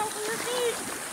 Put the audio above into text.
over your feet.